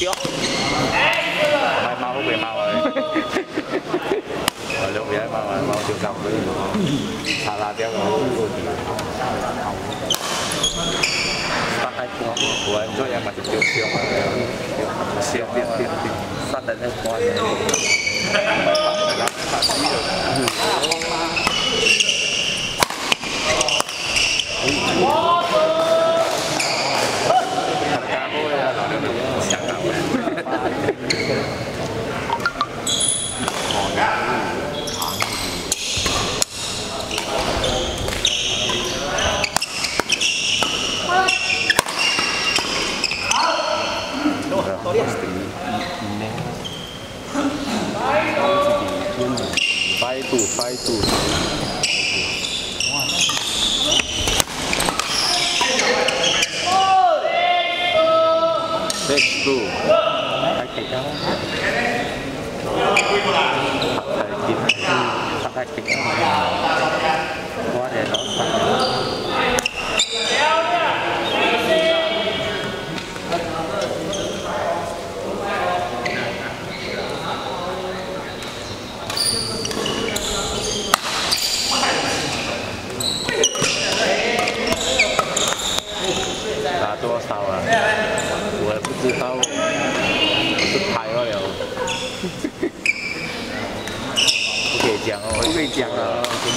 ？trước mai mau không về mau rồi. Rồi lúc vậy mau mau tiêu đồng với xà la tiêu rồi. Sát tay cuốn của em cho em mà chụp tiêu tiêu mà siêu tiêu tiêu tiêu sát đến em coi Whoa! back again.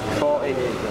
40.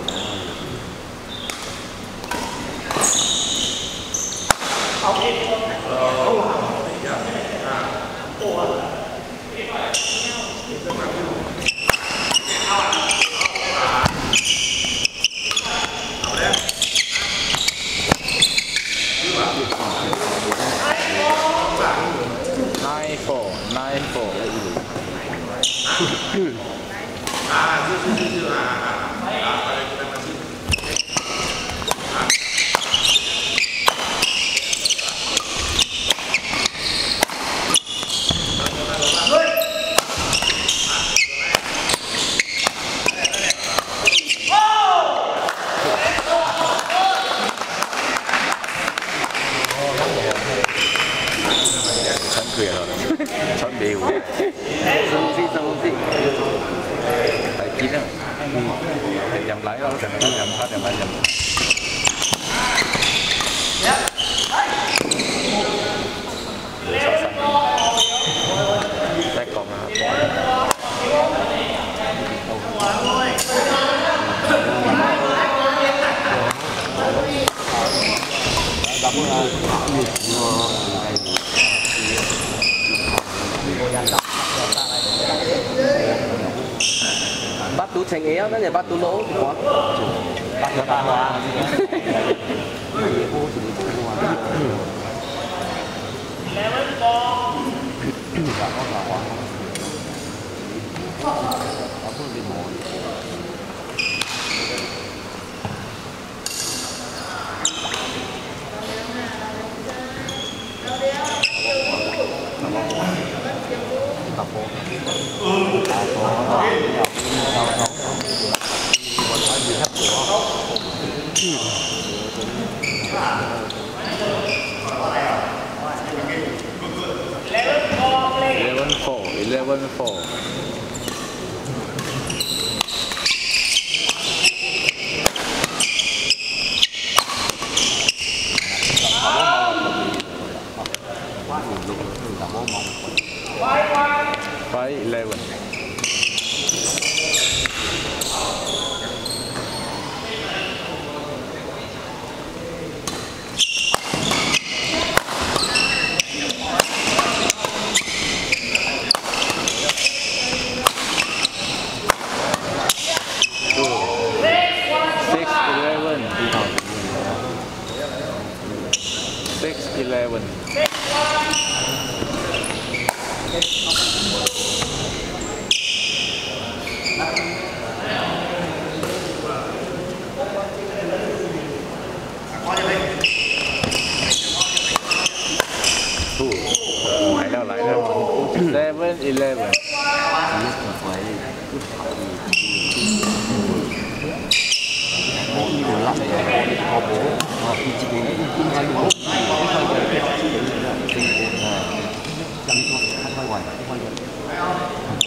Đó là bắt tú lỗ thì có. Bắt tú ta hoa four eleven four five eleven six eleven six eleven Thủ. lại đâu lại đâu seven eleven eight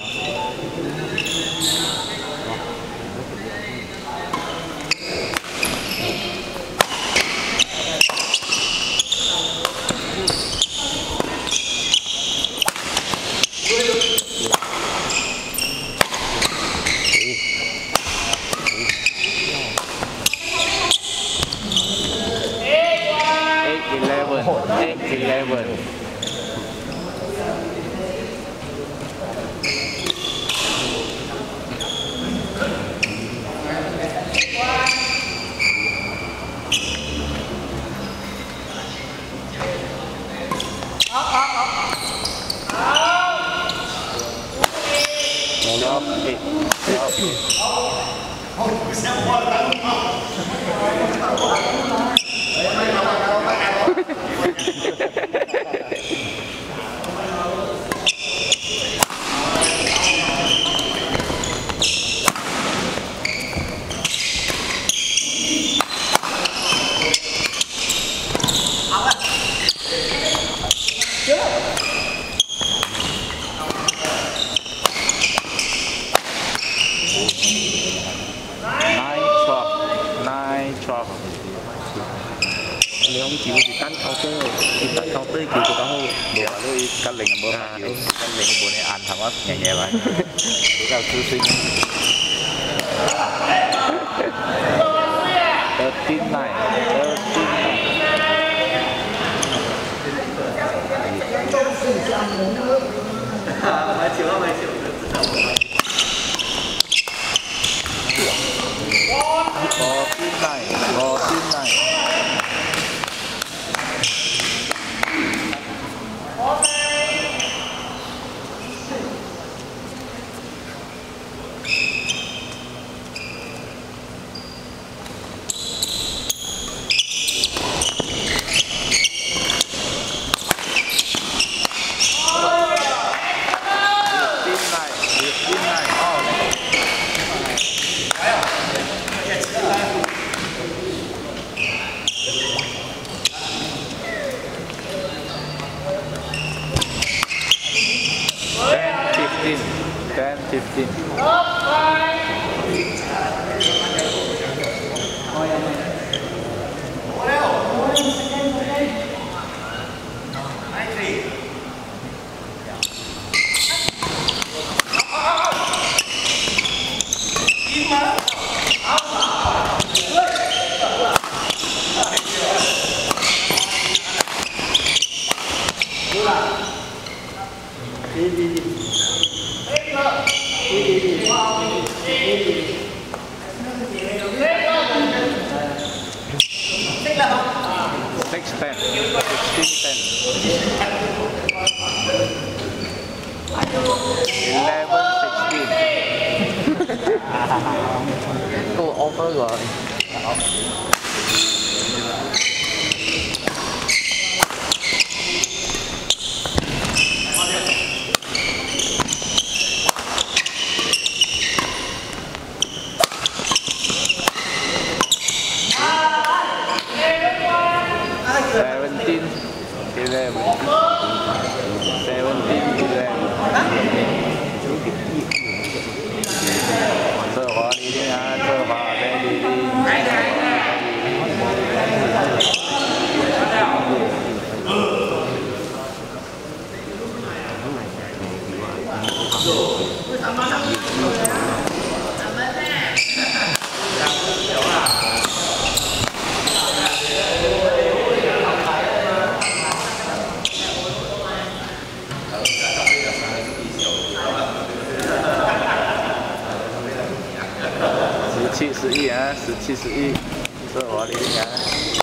cô offer rồi. 十一啊十七十一这是我的钱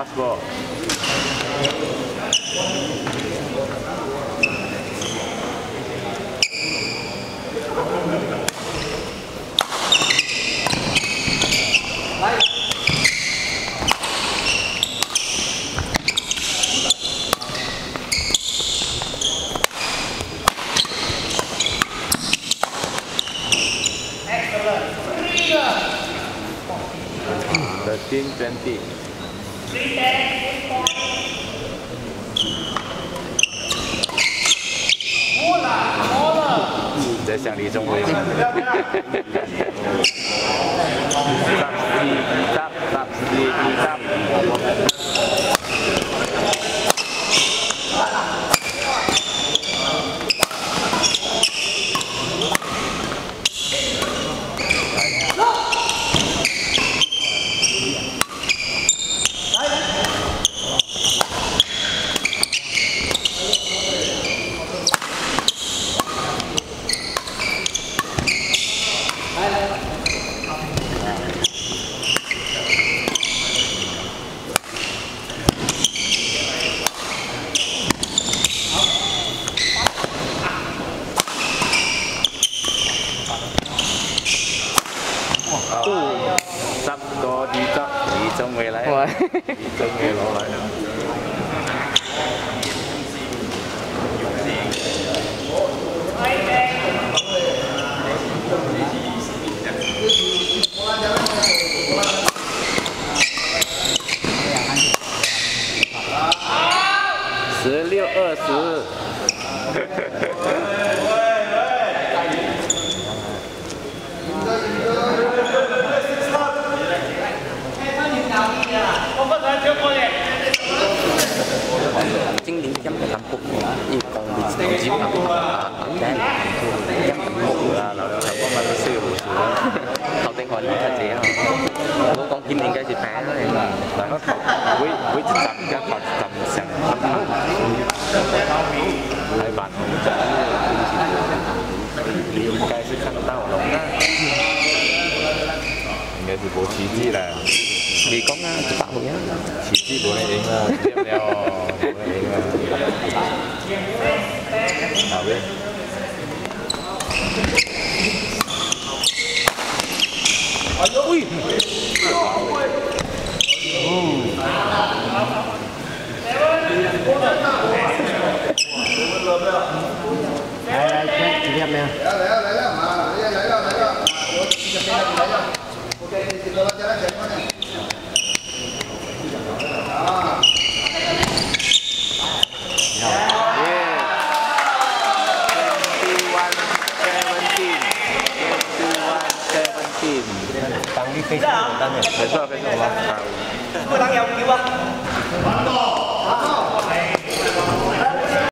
last box. 像李宗伟一样。嘅月餅啦，大家會會集嘅發集成喺辦公室，了解識看到龍啦，應該是冇起子啦。你講啊，發回啊，起子冇你影啦，接了冇你影啦，好嘅。Ui! Đây Facebook của ta nhỉ 没错，没 đang ở phía.